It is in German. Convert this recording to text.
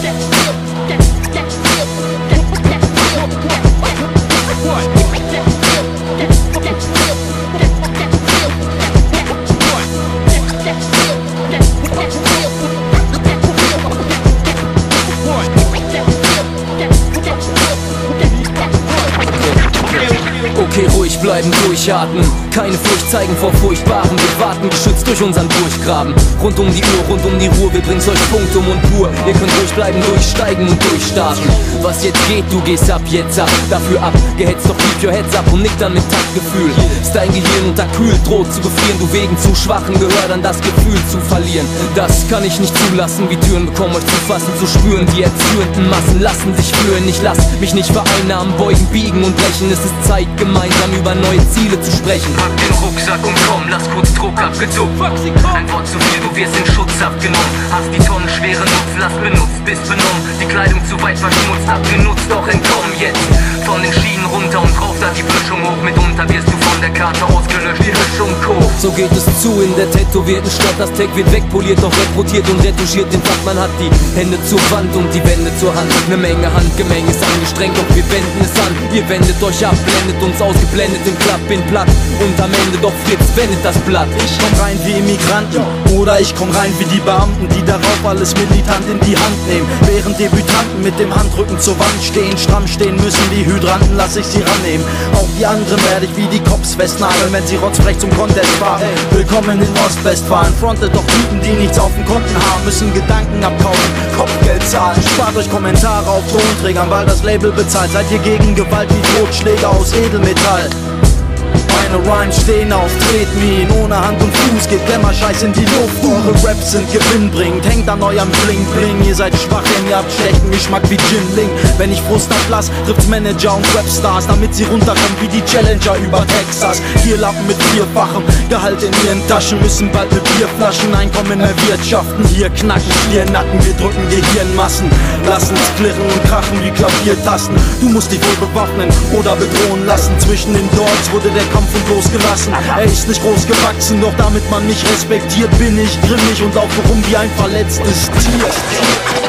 That's that, That's that. Bleiben, durchatmen. Keine Furcht zeigen vor Furchtbaren. Wir warten, geschützt durch unseren Durchgraben. Rund um die Uhr, rund um die Ruhe, wir bringen's euch Punktum und pur. Ihr könnt ruhig bleiben, durchsteigen und durchstarten. Was jetzt geht, du gehst ab, jetzt ab. Dafür ab, gehetzt doch keep your heads up und nick dann mit Taktgefühl. Ist dein Gehirn unterkühlt, droht zu gefrieren. Du wegen zu schwachen Gehör dann das Gefühl zu verlieren. Das kann ich nicht zulassen, wie Türen bekommen euch zu fassen, zu spüren. Die erzürnten Massen lassen sich führen. Ich lass mich nicht vereinnahmen, beugen, biegen und brechen. Es ist Zeit, gemeinsam über neue Ziele zu sprechen. Pack den Rucksack und komm, lass kurz Druck abgezuckt. Ein Wort zu viel, du wirst in Schutzhaft genommen. Hast die tonnenschwere Nutzlast benutzt, bist benommen. Die Kleidung zu weit verschmutzt, abgenutzt, doch entkommen jetzt. Von den Schienen runter und drauf da die Böschung hoch. Mitunter wirst du von der Karte So geht es zu in der tätowierten Stadt. Das Tag wird wegpoliert, doch rekrutiert und retuschiert. Den Fachmann hat die Hände zur Wand und die Wände zur Hand. Ne Menge Handgemenge ist angestrengt, doch wir wenden es an. Ihr wendet euch ab, blendet uns ausgeblendet im Klapp, bin platt. Und am Ende doch Fritz wendet das Blatt. Ich komm rein wie Immigranten oder ich komm rein wie die Beamten, die darauf alles militant in die Hand nehmen. Während Debütanten mit dem Handrücken zur Wand stehen, stramm stehen müssen wie Hydranten, lass ich sie rannehmen. Auch die anderen werde ich wie die Cops festnageln, wenn sie rotzfrech zum Contest fahren. Willkommen in Ostwestfalen, frontet doch Typen, die nichts auf dem Konten haben, müssen Gedanken abkaufen, Kopfgeld zahlen. Spart euch Kommentare auf Tonträgern, weil das Label bezahlt. Seid ihr gegen Gewalt wie Totschläge aus Edelmetall? Meine Rhymes stehen auf Tretminen, ohne Hand und Fuß geht Glamour-Scheiß in die Luft. Eure Raps sind gewinnbringend, hängt an eurem Bling Bling. Ihr seid schwach, denn ihr habt schlechten Geschmack wie Jin Ling. Wenn ich Frust ablass, trifft's Manager und Rapstars, damit sie runterkommen wie die Challenger über Texas. Vier Lappen mit vierfachem Gehalt in ihren Taschen, müssen bald mit Bierflaschen Einkommen erwirtschaften. Hier knacken vier Nacken, wir drücken Gehirnmassen, lassen's klirren und krachen wie Klaviertasten. Du musst dich wohl bewaffnen oder bedrohen lassen. Zwischen den Dogs wurde der Kampf und losgelassen. Er ist nicht groß gewachsen, doch damit man mich respektiert, bin ich grimmig und laufe rum wie ein verletztes Tier.